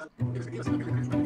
tal?